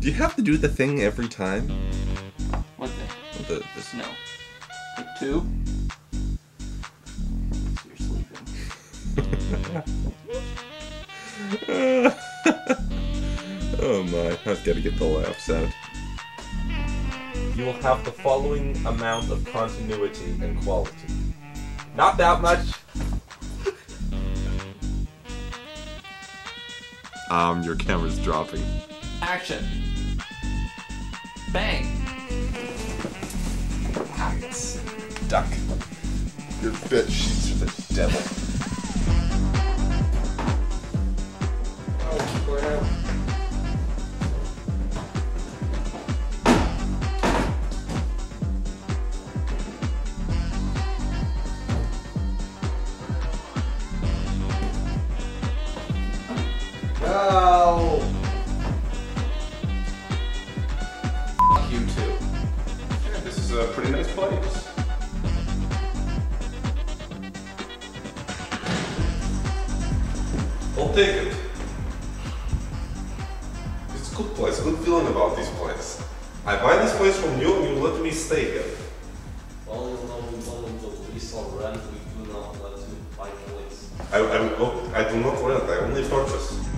Do you have to do the thing every time? What the? The, this, No. The two? So you're sleeping. oh my, I've got to get the laughs out. You will have the following amount of continuity and quality. Not that much. Um, your camera's dropping. Action! Bang! Duck. Your bed sheets are the devil. No! Fuck you too. Yeah, this is a pretty nice place. I'll take it. It's a good place, good feeling about this place. I buy this place from you and you let me stay here. Well, even though we to lease or rent, we do not let you buy place. I, I, oh, I do not rent, I only purchase.